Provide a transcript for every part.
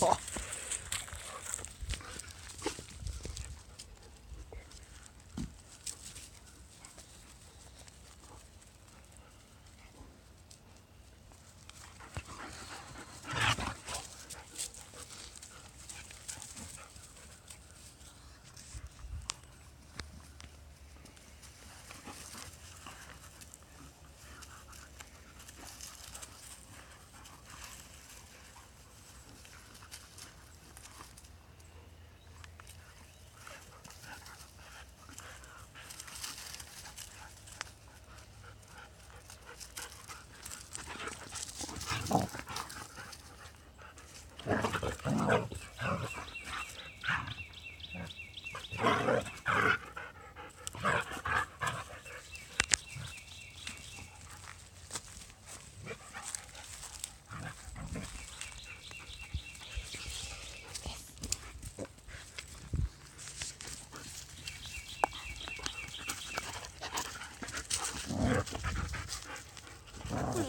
people.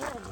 Right.